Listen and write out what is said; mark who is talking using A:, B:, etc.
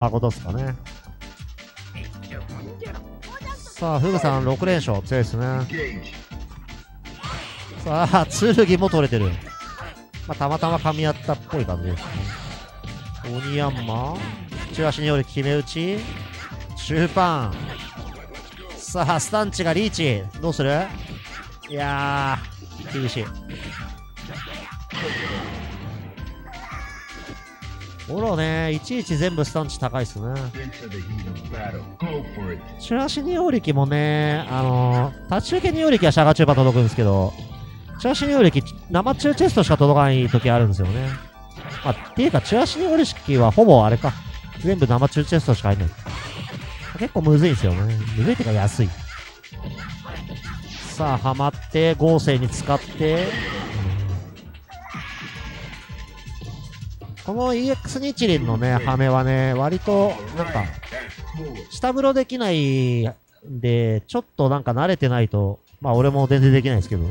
A: 誠っすかね。さあ、フグさん6連勝。強いですね。さあ、剣も取れてる。まあ、たまたま噛み合ったっぽい感じですね。鬼ヤンマ中足による決め打ち中盤。さあ、スタンチがリーチ。どうする？いやー、厳しい。ほらね、いちいち全部スタンチ高いっすね。中足二葉力もね、あのー、立ち受け二葉力はシャガ中盤届くんですけど、中足二葉力、生中チェストしか届かない時あるんですよね。まあ、っていうか、中足二葉力はほぼあれか。全部生中チェストしか入んない。結構むずいんですよね。むずいっていうか安い。さあ、はまって、合成に使って、この EX 日輪のね、ハメはね、割と、なんか、下風呂できないんで、ちょっとなんか慣れてないと、まあ俺も全然できないですけど、